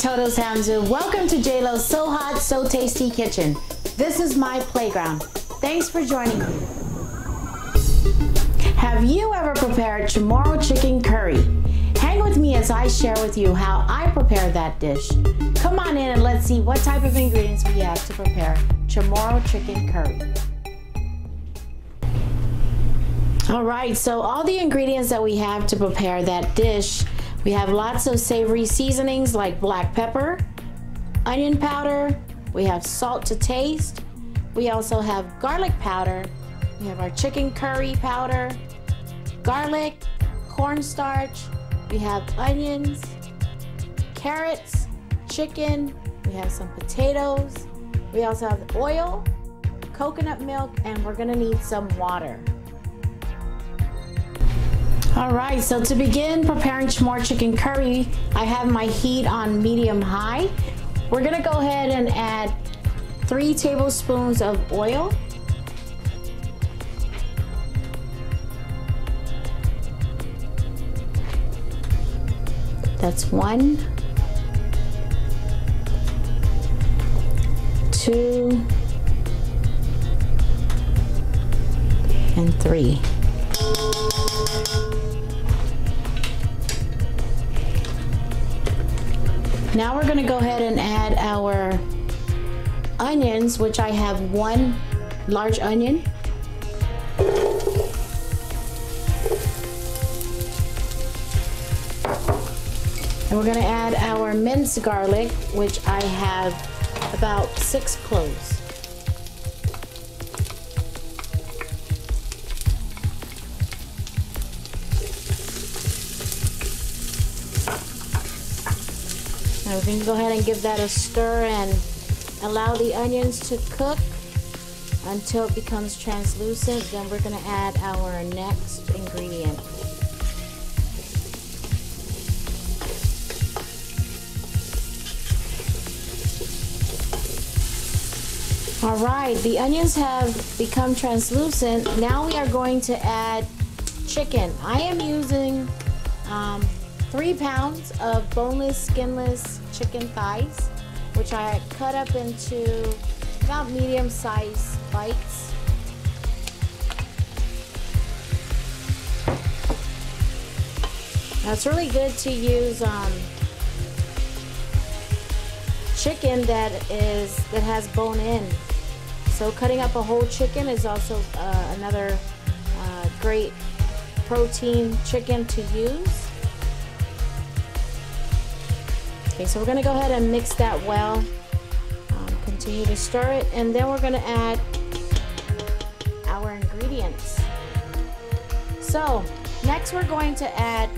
Toto Samzu, welcome to JLo's So Hot, So Tasty Kitchen. This is my playground. Thanks for joining me. Have you ever prepared chamorro chicken curry? Hang with me as I share with you how I prepare that dish. Come on in and let's see what type of ingredients we have to prepare chamorro chicken curry. All right, so all the ingredients that we have to prepare that dish we have lots of savory seasonings like black pepper, onion powder, we have salt to taste, we also have garlic powder, we have our chicken curry powder, garlic, cornstarch, we have onions, carrots, chicken, we have some potatoes, we also have oil, coconut milk, and we're gonna need some water. All right, so to begin preparing chamorro chicken curry, I have my heat on medium high. We're gonna go ahead and add three tablespoons of oil. That's one, two, and three. Now we're gonna go ahead and add our onions, which I have one large onion. And we're gonna add our minced garlic, which I have about six cloves. Now we can go ahead and give that a stir and allow the onions to cook until it becomes translucent. Then we're going to add our next ingredient. All right, the onions have become translucent. Now we are going to add chicken. I am using um, three pounds of boneless, skinless chicken thighs, which I cut up into about medium sized bites. Now it's really good to use um, chicken that is that has bone in. So cutting up a whole chicken is also uh, another uh, great protein chicken to use. Okay, so we're gonna go ahead and mix that well. Um, continue to stir it, and then we're gonna add our ingredients. So, next we're going to add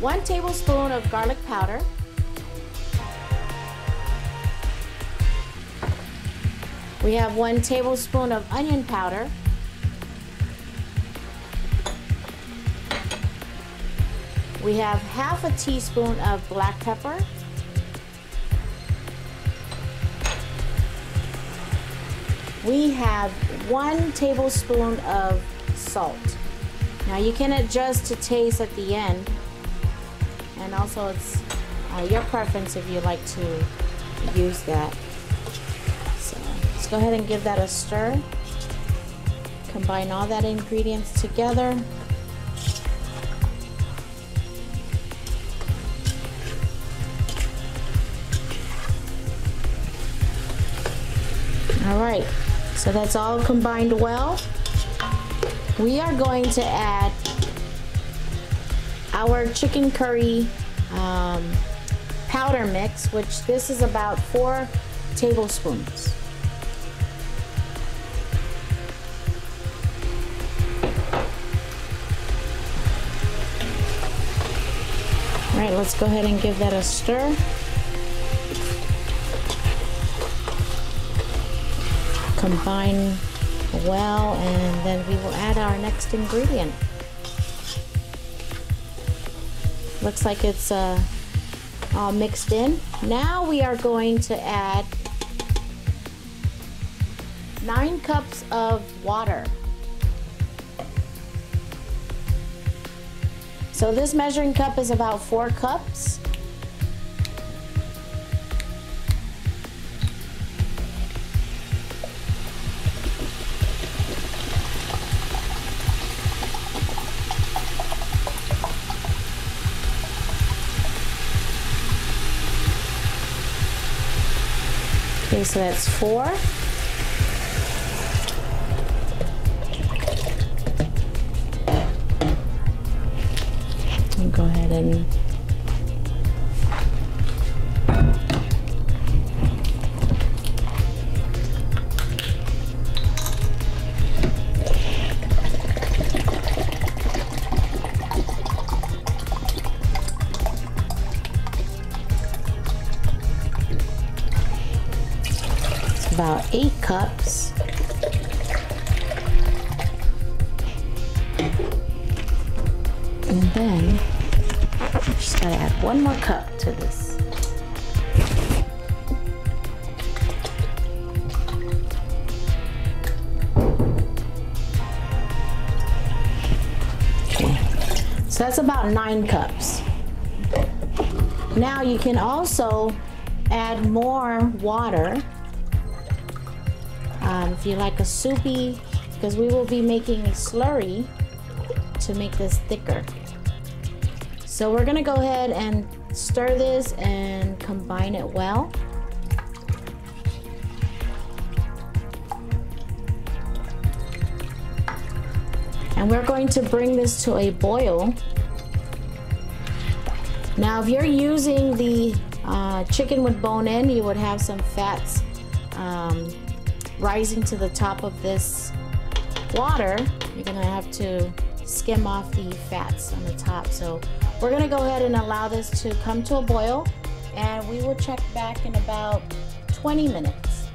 one tablespoon of garlic powder. We have one tablespoon of onion powder. We have half a teaspoon of black pepper. We have one tablespoon of salt. Now you can adjust to taste at the end. And also it's uh, your preference if you like to use that. So let's go ahead and give that a stir. Combine all that ingredients together. All right, so that's all combined well. We are going to add our chicken curry um, powder mix, which this is about four tablespoons. All right, let's go ahead and give that a stir. Combine well and then we will add our next ingredient. Looks like it's uh, all mixed in. Now we are going to add nine cups of water. So this measuring cup is about four cups. So that's four. go ahead and And then just gotta add one more cup to this. So that's about nine cups. Now you can also add more water um, if you like a soupy, because we will be making a slurry to make this thicker. So we're gonna go ahead and stir this and combine it well. And we're going to bring this to a boil. Now, if you're using the uh, chicken with bone in, you would have some fats um, rising to the top of this water, you're gonna have to skim off the fats on the top. So we're gonna go ahead and allow this to come to a boil and we will check back in about 20 minutes.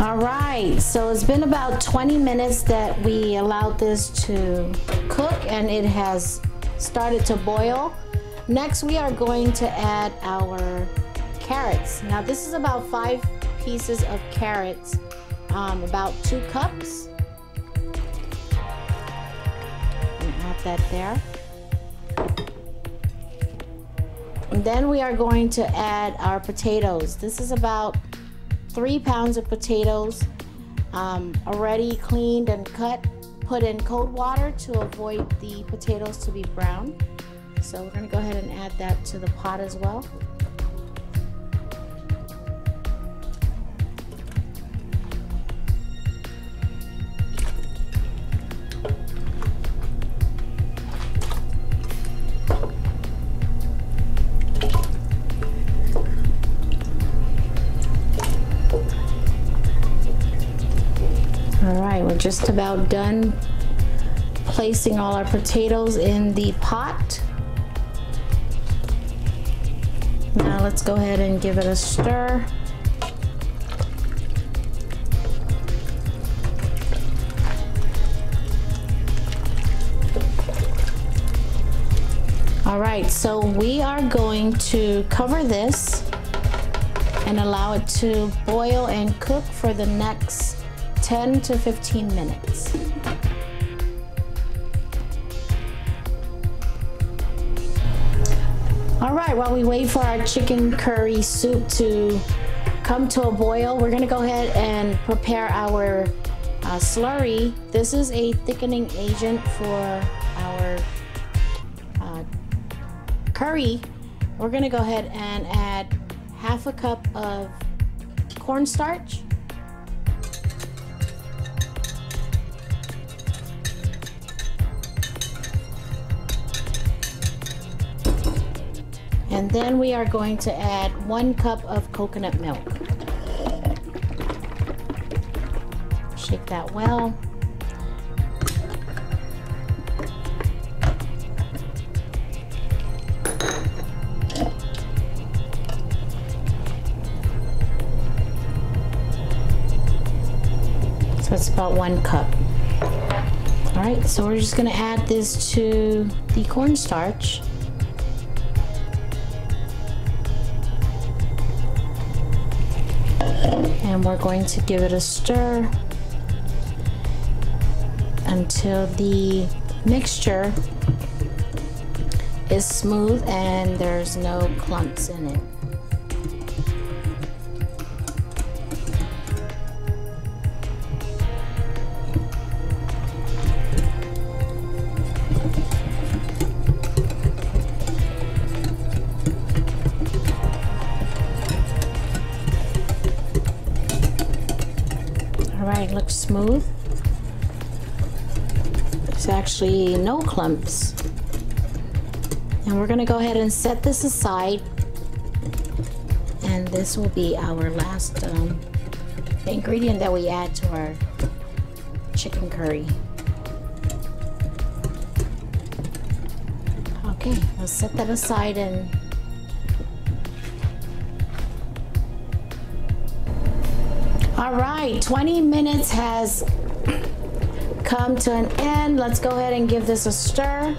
All right, so it's been about 20 minutes that we allowed this to cook and it has started to boil. Next, we are going to add our carrots. Now, this is about five pieces of carrots, um, about two cups. And add that there. And then we are going to add our potatoes. This is about three pounds of potatoes, um, already cleaned and cut, put in cold water to avoid the potatoes to be brown. So we're going to go ahead and add that to the pot as well. Just about done placing all our potatoes in the pot. Now let's go ahead and give it a stir. All right, so we are going to cover this and allow it to boil and cook for the next 10 to 15 minutes. All right, while we wait for our chicken curry soup to come to a boil, we're gonna go ahead and prepare our uh, slurry. This is a thickening agent for our uh, curry. We're gonna go ahead and add half a cup of cornstarch. And then we are going to add one cup of coconut milk. Shake that well. So it's about one cup. All right, so we're just gonna add this to the cornstarch. And we're going to give it a stir until the mixture is smooth and there's no clumps in it. Right, looks smooth. There's actually no clumps. And we're gonna go ahead and set this aside. And this will be our last um, ingredient that we add to our chicken curry. Okay, let's set that aside and All right, 20 minutes has come to an end. Let's go ahead and give this a stir.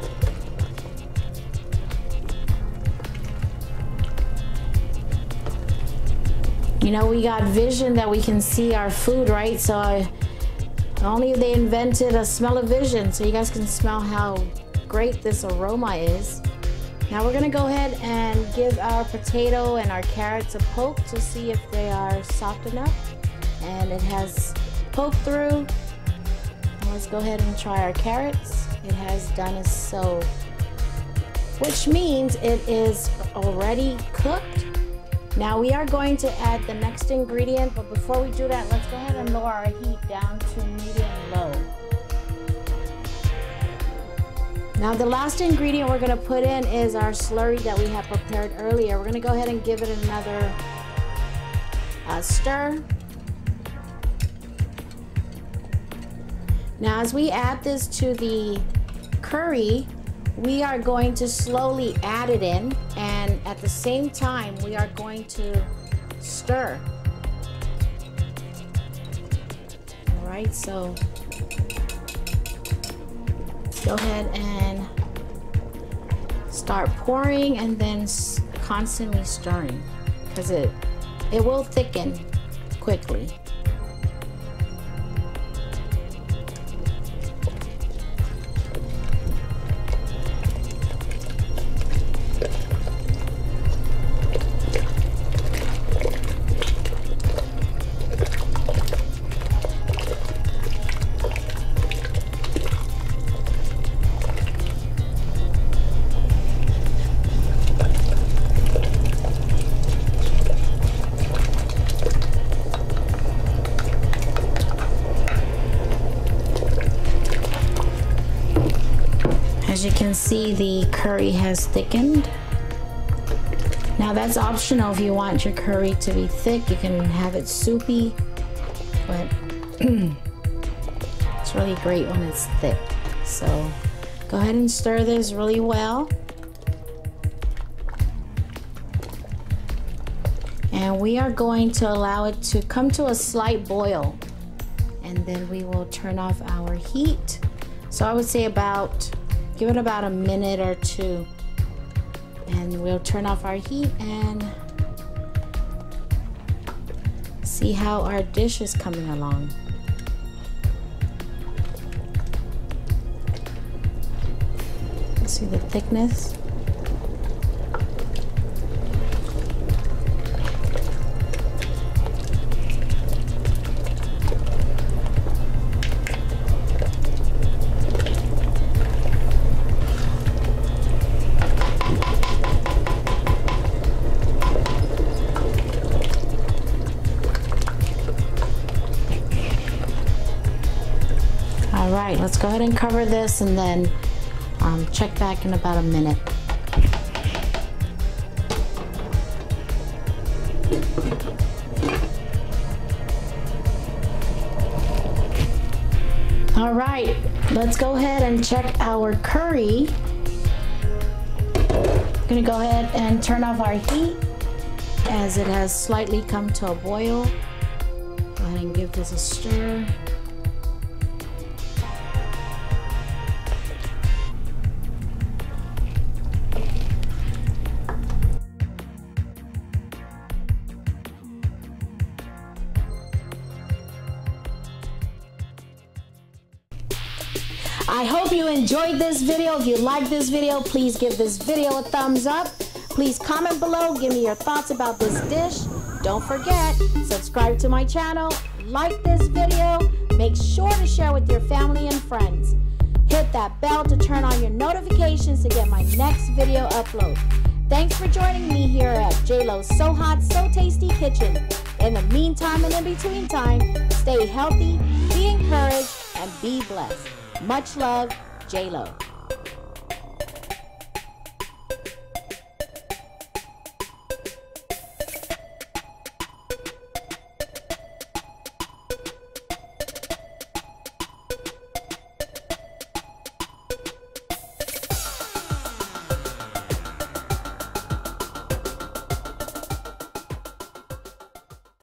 You know, we got vision that we can see our food, right? So I, only they invented a smell of vision so you guys can smell how great this aroma is. Now we're gonna go ahead and give our potato and our carrots a poke to see if they are soft enough. And it has poked through. Let's go ahead and try our carrots. It has done so, which means it is already cooked now we are going to add the next ingredient, but before we do that, let's go ahead and lower our heat down to medium low. Now the last ingredient we're gonna put in is our slurry that we have prepared earlier. We're gonna go ahead and give it another uh, stir. Now as we add this to the curry, we are going to slowly add it in and at the same time we are going to stir. All right so go ahead and start pouring and then constantly stirring because it it will thicken quickly you can see the curry has thickened. Now that's optional if you want your curry to be thick, you can have it soupy, but it's really great when it's thick. So go ahead and stir this really well. And we are going to allow it to come to a slight boil and then we will turn off our heat. So I would say about Give it about a minute or two and we'll turn off our heat and see how our dish is coming along. See the thickness? Let's go ahead and cover this and then um, check back in about a minute. All right, let's go ahead and check our curry. I'm gonna go ahead and turn off our heat as it has slightly come to a boil. Go ahead and give this a stir. I hope you enjoyed this video. If you like this video, please give this video a thumbs up. Please comment below, give me your thoughts about this dish. Don't forget, subscribe to my channel, like this video, make sure to share with your family and friends. Hit that bell to turn on your notifications to get my next video upload. Thanks for joining me here at JLo's So Hot, So Tasty Kitchen. In the meantime and in between time, stay healthy, Be encouraged and be blessed. Much love, J Lo.